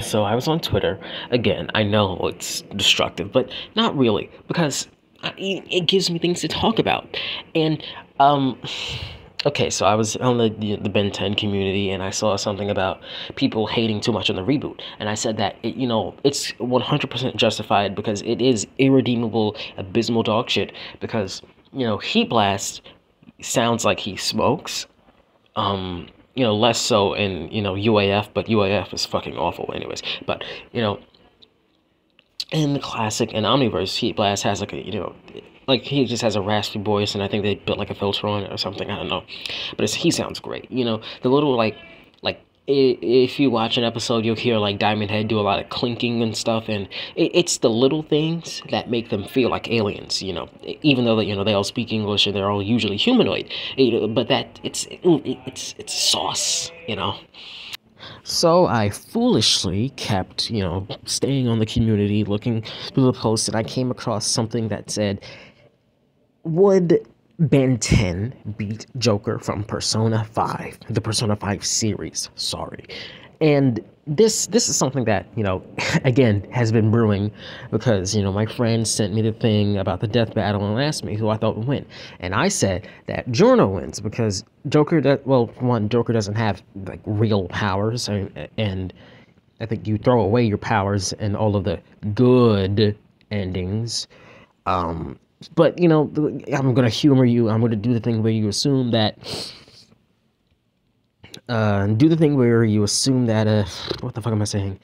so I was on Twitter again. I know it's destructive, but not really because it gives me things to talk about. And um, okay, so I was on the the Ben 10 community and I saw something about people hating too much on the reboot, and I said that it, you know it's 100% justified because it is irredeemable, abysmal dog shit. Because you know Heat Blast sounds like he smokes. Um, you know, less so in, you know, UAF, but UAF is fucking awful anyways. But, you know, in the classic and Omniverse, Heat Blast has like a, you know, like he just has a raspy voice and I think they built like a filter on it or something, I don't know. But he sounds great, you know, the little like if you watch an episode, you'll hear like Diamond Head do a lot of clinking and stuff, and it's the little things that make them feel like aliens. You know, even though you know they all speak English and they're all usually humanoid, but that it's it's it's sauce. You know. So I foolishly kept, you know, staying on the community, looking through the posts, and I came across something that said, "Would Ben 10 beat Joker from Persona 5, the Persona 5 series. Sorry. And this this is something that, you know, again, has been brewing because, you know, my friend sent me the thing about the death battle and asked me who I thought would win. And I said that Giorno wins because Joker, does, well, one, Joker doesn't have, like, real powers. And I think you throw away your powers and all of the good endings. Um, but you know, I'm gonna humor you. I'm gonna do the thing where you assume that. Uh, do the thing where you assume that uh, what the fuck am I saying?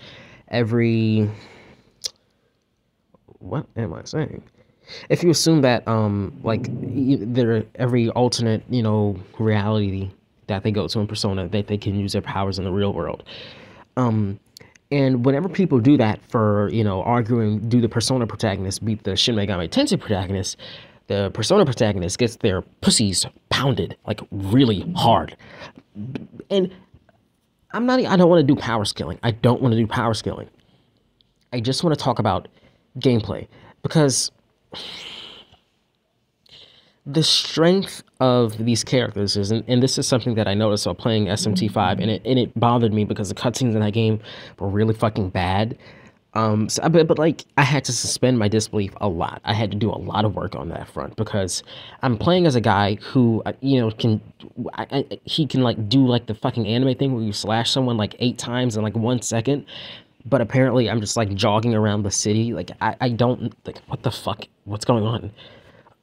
Every what am I saying? If you assume that um, like there every alternate you know reality that they go to in Persona that they can use their powers in the real world, um, and whenever people do that for, you know, arguing, do the persona protagonist beat the Shin Megami Tensei protagonist, the persona protagonist gets their pussies pounded like really hard. And I'm not, I don't want to do power scaling. I don't want to do power scaling. I just want to talk about gameplay because the strength of these characters is, and, and, this is something that I noticed while playing SMT5, and it and it bothered me because the cutscenes in that game were really fucking bad. Um, so, but, but like I had to suspend my disbelief a lot. I had to do a lot of work on that front because I'm playing as a guy who uh, you know can I, I, he can like do like the fucking anime thing where you slash someone like eight times in like one second. But apparently, I'm just like jogging around the city. Like I, I don't like what the fuck what's going on.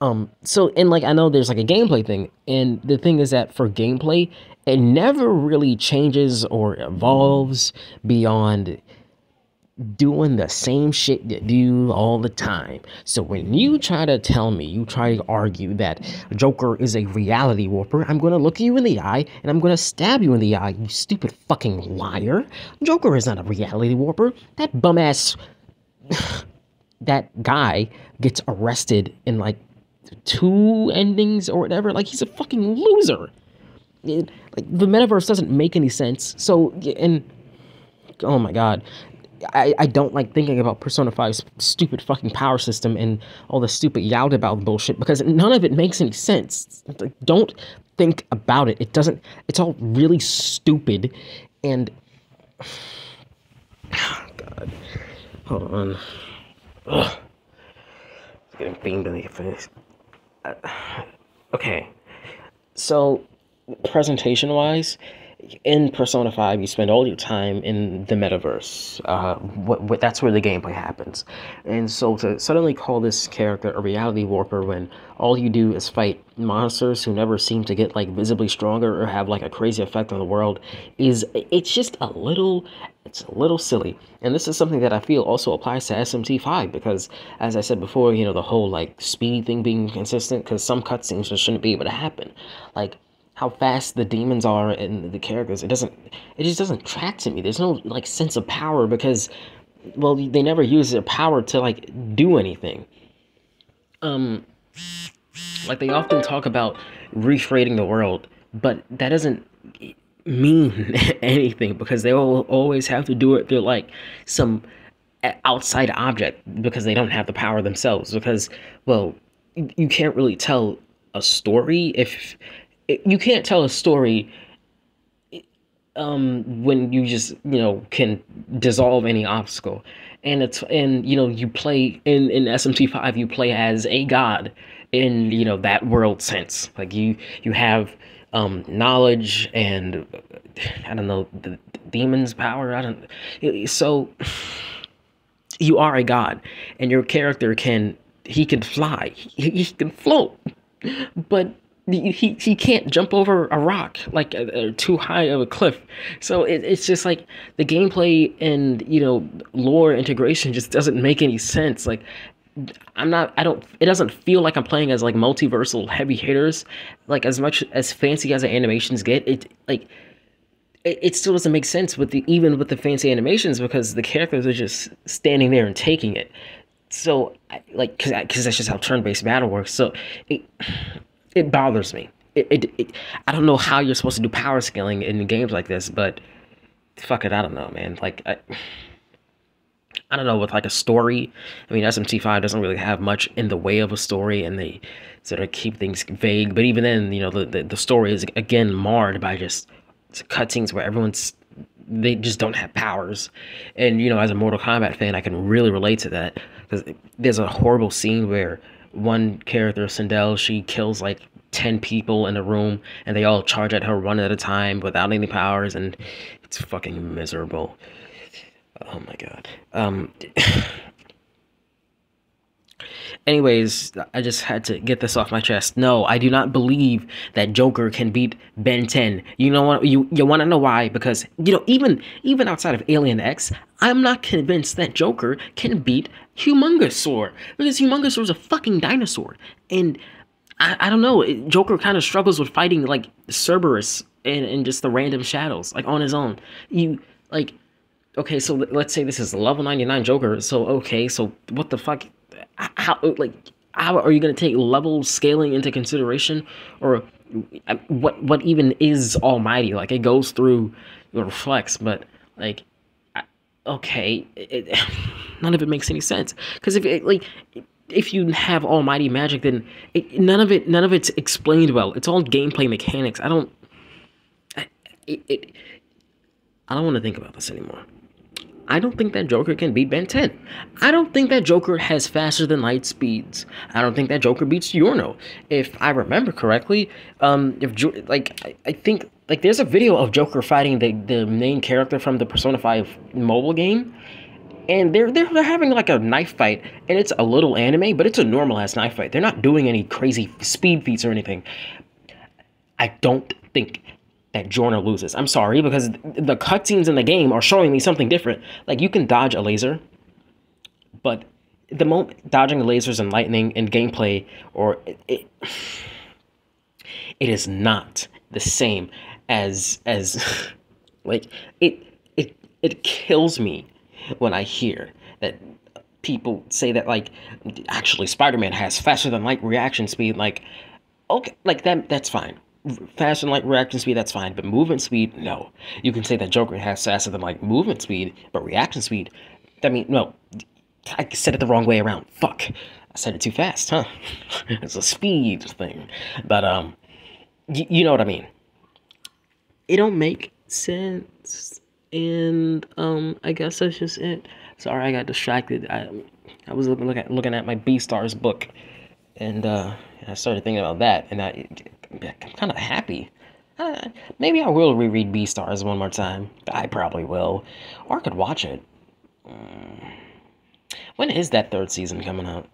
Um, so and like I know there's like a gameplay thing, and the thing is that for gameplay, it never really changes or evolves beyond doing the same shit you do all the time. So when you try to tell me, you try to argue that Joker is a reality warper, I'm gonna look you in the eye and I'm gonna stab you in the eye, you stupid fucking liar. Joker is not a reality warper. That bum ass that guy gets arrested in like two endings or whatever. Like he's a fucking loser. It, like the metaverse doesn't make any sense. So and oh my god. I, I don't like thinking about Persona 5's stupid fucking power system and all the stupid about bullshit because none of it makes any sense. Like, don't think about it. It doesn't, it's all really stupid and. Oh, God. Hold on. Ugh. It's getting beamed in the face okay, so presentation wise, in Persona 5, you spend all your time in the metaverse. Uh, what, what, that's where the gameplay happens. And so to suddenly call this character a reality warper when all you do is fight monsters who never seem to get like visibly stronger or have like a crazy effect on the world is it's just a little it's a little silly. And this is something that I feel also applies to SMT5 because as I said before, you know, the whole like speed thing being consistent because some cutscenes just shouldn't be able to happen. Like how fast the demons are and the characters it doesn't it just doesn't track to me there's no like sense of power because well they never use their power to like do anything um like they often talk about recreating the world but that doesn't mean anything because they will always have to do it through like some outside object because they don't have the power themselves because well you can't really tell a story if you can't tell a story um, when you just you know can dissolve any obstacle, and it's and you know you play in in SMT five you play as a god in you know that world sense. Like you you have um, knowledge and I don't know the, demon's power. I don't so you are a god, and your character can he can fly, he, he can float, but he he can't jump over a rock like uh, uh, too high of a cliff. So it, it's just like the gameplay and you know lore integration just doesn't make any sense. Like I'm not I don't it doesn't feel like I'm playing as like multiversal heavy hitters. Like as much as fancy as the animations get, it like it, it still doesn't make sense with the even with the fancy animations because the characters are just standing there and taking it. So like cuz cuz that's just how turn-based battle works. So it it bothers me. It, it, it, I don't know how you're supposed to do power scaling in games like this, but fuck it, I don't know, man. Like, I, I don't know, with like a story. I mean, SMT5 doesn't really have much in the way of a story, and they sort of keep things vague. But even then, you know, the, the, the story is again marred by just cutscenes where everyone's they just don't have powers. And you know, as a Mortal Kombat fan, I can really relate to that because there's a horrible scene where one character, Sindel, she kills like 10 people in a room and they all charge at her one at a time without any powers and it's fucking miserable. Oh my god. Um Anyways, I just had to get this off my chest. No, I do not believe that Joker can beat Ben 10. You know what? You you want to know why? Because you know, even even outside of Alien X, I'm not convinced that Joker can beat Humongosaur because Humongosaur is a fucking dinosaur, and I, I don't know. Joker kind of struggles with fighting like Cerberus and, and just the random shadows like on his own. You like okay, so let's say this is level 99 Joker. So okay, so what the fuck? How like how are you going to take level scaling into consideration or uh, what what even is almighty like it goes through the reflex but like okay it, none of it makes any sense because if it like if you have almighty magic then it, none of it none of it's explained well it's all gameplay mechanics i don't I, it, it i don't want to think about this anymore I don't think that Joker can beat Ben 10. I don't think that Joker has faster than light speeds. I don't think that Joker beats Giorno. If I remember correctly, um, if like I, I think like there's a video of Joker fighting the the main character from the Persona 5 mobile game, and they're they're, they're having like a knife fight, and it's a little anime, but it's a normal ass knife fight. They're not doing any crazy speed feats or anything. I don't think that Giorno loses. I'm sorry, because the cutscenes in the game are showing me something different. Like, you can dodge a laser, but the moment dodging lasers and lightning in gameplay, or it, it, it is not the same as as like it it it kills me when I hear that people say that like actually Spider-Man has faster than light reaction speed. Like, okay, like that that's fine faster like reaction speed, that's fine. But movement speed, no. You can say that Joker has faster than like movement speed, but reaction speed, I mean, no. I said it the wrong way around. Fuck. I said it too fast, huh? it's a speed thing. But, um, y- you know what I mean. It don't make sense. And, um, I guess that's just it. Sorry, I got distracted. I, I was looking, at, looking at my Beastars book. And, uh, I started thinking about that. And I, I'm kind of happy. Uh, maybe I will reread Beastars one more time. I probably will. Or I could watch it. Mm. When is that third season coming out?